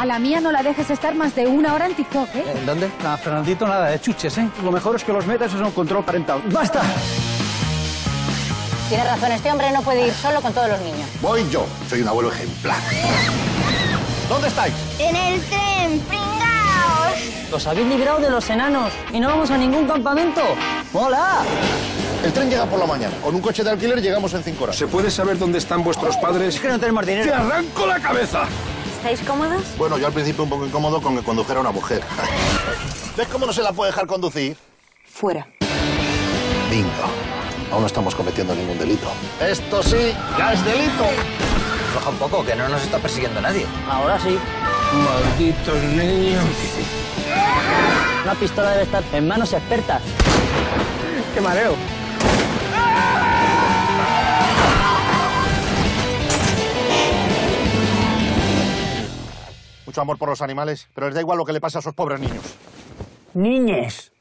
A la mía no la dejes estar más de una hora en TikTok, ¿eh? ¿En dónde? A Fernandito nada de chuches, ¿eh? Lo mejor es que los metas es un control parental. ¡Basta! Tiene razón, este hombre no puede ir solo con todos los niños. Voy yo. Soy un abuelo ejemplar. ¿Dónde estáis? En el tren, pringaos. Os habéis librado de los enanos y no vamos a ningún campamento. ¡Hola! El tren llega por la mañana. Con un coche de alquiler llegamos en cinco horas. ¿Se puede saber dónde están vuestros padres? Es que no tenemos dinero. ¡Te arranco la cabeza! ¿Estáis cómodos? Bueno, yo al principio un poco incómodo con que condujera una mujer. ¿Ves cómo no se la puede dejar conducir? Fuera. Bingo. Aún no estamos cometiendo ningún delito. Esto sí, ya es delito. Baja un poco, que no nos está persiguiendo nadie. Ahora sí. Malditos niños. Una pistola debe estar en manos expertas. ¡Qué mareo! Mucho amor por los animales, pero les da igual lo que le pasa a esos pobres niños. Niñes.